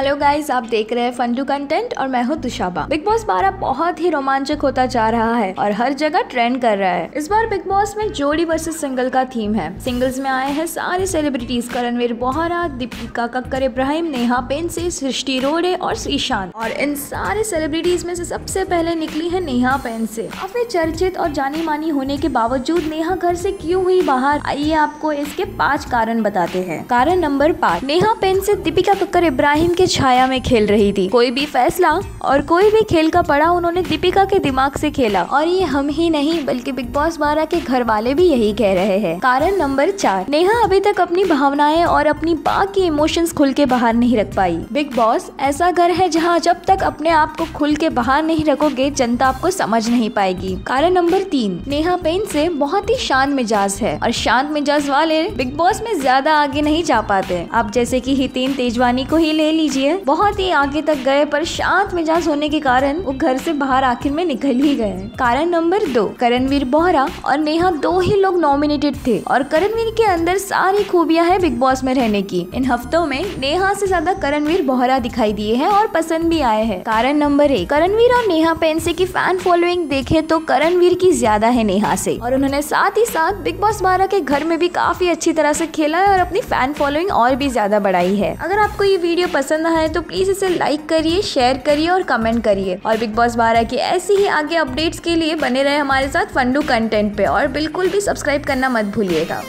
Hello guys आप देख रहे हैं फंडू कंटेंट और मैं हूँ दुशाबा बिग बॉस बारह बहुत ही रोमांचक होता जा रहा है और हर जगह ट्रेंड कर रहा है। इस बार बिग बॉस में जोड़ी वर्सेस सिंगल का थीम है। सिंगल्स में आए हैं सारे सेलिब्रिटीज करणवीर बोहरा, दीपिका कक्कर, इब्राहिम नेहा पेंसे सृष्टि रोडे और श्रीशांत और इन सारे सेलिब्रिटीज में से सबसे पहले निकली है नेहा पेंसे काफ़ी चर्चित और जानी मानी होने के बावजूद नेहा घर से क्यों हुई बाहर? आइए आपको इसके पाँच कारण बताते हैं। कारण नंबर पाँच, नेहा पेंसे दीपिका कक्कर, इब्राहिम के छाया में खेल रही थी। कोई भी फैसला और कोई भी खेल का पड़ा उन्होंने दीपिका के दिमाग से खेला। और ये हम ही नहीं, बल्कि बिग बॉस बारह के घर वाले भी यही कह रहे हैं। कारण नंबर चार, नेहा अभी तक अपनी भावनाएँ और अपनी बाकी इमोशंस खुल के बाहर नहीं रख पाई। बिग बॉस, ऐसा घर है जहाँ जब तक अपने आप को खुल के बाहर नहीं रखोगे, जनता आपको समझ नहीं पाएगी। कारण नंबर तीन, नेहा पेन से बहुत ही शांत मिजाज है। और शांत मिजाज वाले बिग बॉस में ज़्यादा आगे नहीं जा पाते। आप जैसे कि हितेन तेजवानी को ही ले लीजिए। लीजिए बहुत ही आगे तक गए, पर शांत मिजाज होने के कारण वो घर से बाहर आखिर में निकल ही गए कारण नंबर दो, करणवीर बोहरा और नेहा दो ही लोग नॉमिनेटेड थे, और करणवीर के अंदर सारी खूबियाँ हैं बिग बॉस में रहने की। इन हफ्तों में नेहा से ज़्यादा करणवीर बोहरा दिखाई दिए हैं और पसंद भी आए हैं। कारण नंबर एक, करणवीर और नेहा पेंसे की फ़ैन फॉलोइंग देखे तो करणवीर की ज़्यादा है नेहा से, और उन्होंने साथ ही साथ बिग बॉस बारह के घर में भी काफ़ी अच्छी तरह से खेला है और अपनी फ़ैन फॉलोइंग और भी ज़्यादा बढ़ाई है। अगर आपको ये वीडियो पसंद आया आए तो प्लीज़ इसे लाइक करिए शेयर करिए और कमेंट करिए। और बिग बॉस बारह के ऐसे ही आगे अपडेट्स के लिए बने रहे हमारे साथ फंडू कंटेंट पे। और बिल्कुल भी सब्सक्राइब करना मत भूलिएगा।